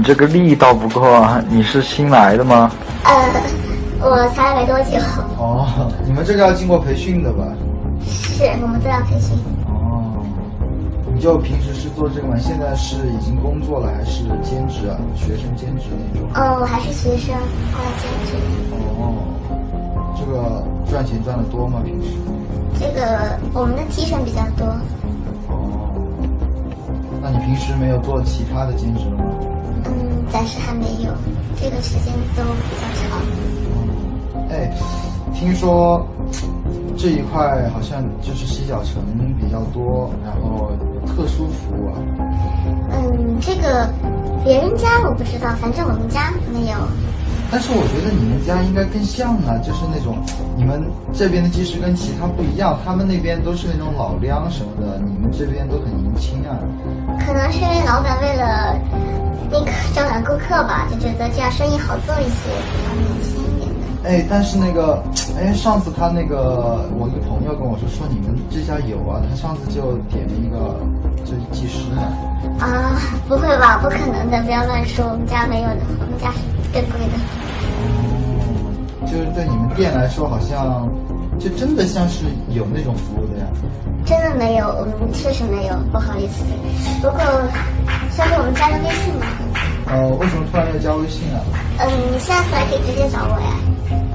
你这个力道不够啊！你是新来的吗？呃，我才来没多久。哦，你们这个要经过培训的吧？是我们都要培训。哦，你就平时是做这个吗？现在是已经工作了还是兼职啊？学生兼职那种？哦，我还是学生，过来兼职。哦，这个赚钱赚的多吗？平时？这个我们的提成比较多。你平时没有做其他的兼职了吗？嗯，暂时还没有，这个时间都比较长。哎，听说这一块好像就是洗脚城比较多，然后有特殊服务啊。嗯，这个别人家我不知道，反正我们家没有。但是我觉得你们家应该更像啊，就是那种你们这边的技师跟其他不一样，他们那边都是那种老梁什么的，你们这边都很年轻啊。可能是因为老板为了那个招揽顾客吧，就觉得这样生意好做一些，比较年轻一点的。哎，但是那个，哎，上次他那个我一个朋友跟我说，说你们这家有啊，他上次就点了一个就是技师呢。啊，不会吧？不可能的，不要乱说，我们家没有的，我们家是更贵的。哦，就是对你们店来说，好像就真的像是有那种服务的呀。真的没有，我们确实没有，不好意思。不过，下次我们加个微信吧？呃，为什么突然要加微信啊？嗯，你下次来可以直接找我呀，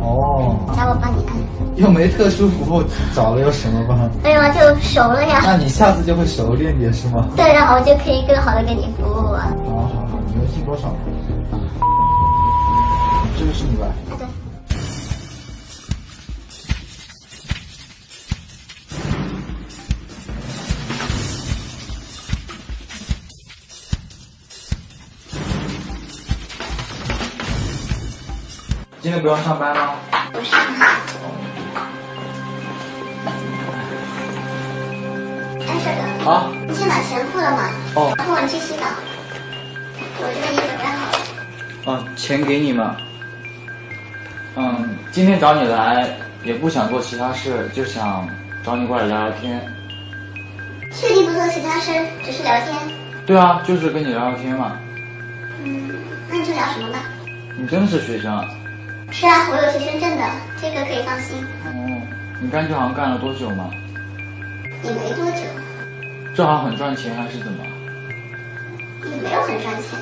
哦，加我帮你按。又没特殊服务，找了有什么办？没有啊，就熟了呀。那你下次就会熟练点是吗？对，然后我就可以更好的给你服务啊。好好好，你微信多少？这个是你吧？啊，对。今天不用上班吗？不是。哎，帅哥。啊？你先把钱付了嘛。哦然后我去洗澡。我这个衣服准备好了。嗯，钱给你嘛。嗯，今天找你来也不想做其他事，就想找你过来聊聊天。确定不做其他事，只是聊天。对啊，就是跟你聊聊天嘛。嗯，那你就聊什么吧。你真的是学生啊？是啊，我有学生证的，这个可以放心。哦，你干这行干了多久嘛？也没多久，这行很赚钱还是怎么？也没有很赚钱。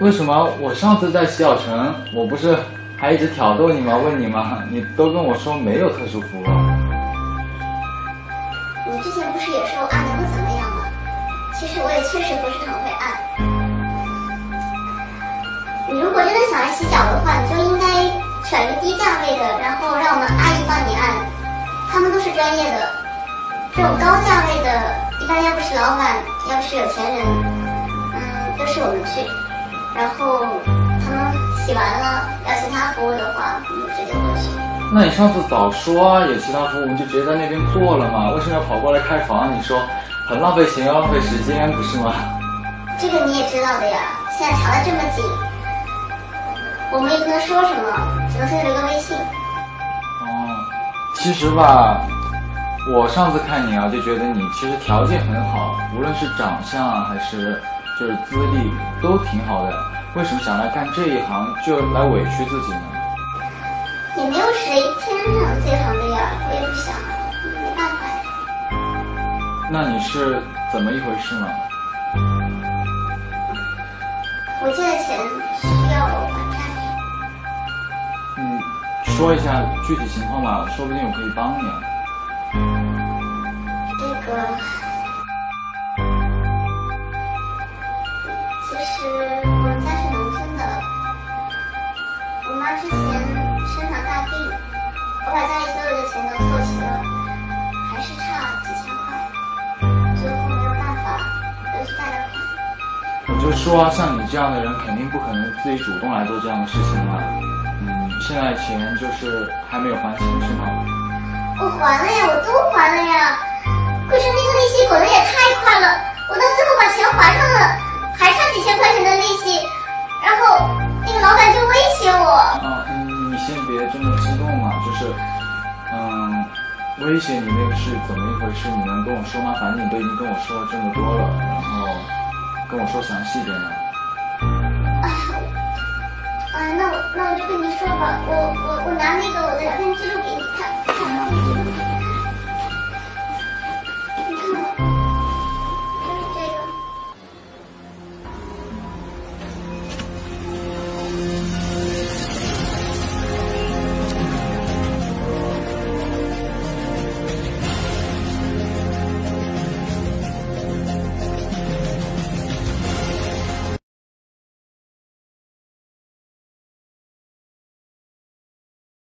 为什么我上次在洗脚城，我不是还一直挑逗你吗？问你吗？你都跟我说没有特殊服务。你之前不是也说我按的不怎么样吗？其实我也确实不是很会按。你如果真的想来洗脚的话，你就应该选一个低价位的，然后让我们阿姨帮你按，他们都是专业的。这种高价位的，一般要不是老板，要不是有钱人，嗯，都是我们去。然后他们洗完了要其他服务的话，我们直接过去。那你上次早说啊，有其他服务我们就直接在那边做了嘛，为什么要跑过来开房？你说很浪费钱又浪费时间，不是吗？这个你也知道的呀，现在查的这么紧，我们也不能说什么，只能先留个微信。哦，其实吧，我上次看你啊，就觉得你其实条件很好，无论是长相啊，还是就是资历都挺好的。为什么想来干这一行，就来委屈自己呢？也没有谁天生有这行的呀，我也不想，没办法呀。那你是怎么一回事呢？我借的钱需要我还说一下具体情况吧，说不定我可以帮你。啊。这个其实我们家是农村的，我妈之前生场大病，我把家里所有的钱都凑齐了，还是差几千块，最后没有办法，又去贷了款。我就说，像你这样的人，肯定不可能自己主动来做这样的事情嘛。嗯，现在钱就是还没有还清是吗？我还了呀，我都还了呀。可是那个利息滚的也太快了，我到最后把钱还上了，还差几千块钱的利息，然后那个老板就威胁我。啊，你你先别这么激动嘛，就是，嗯，威胁你那个是怎么一回事？你能跟我说吗？反正你都已经跟我说了这么多了，然后跟我说详细一点呀。那我就跟你说吧我我我拿那个我的聊天记录给你。